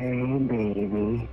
Hey, baby.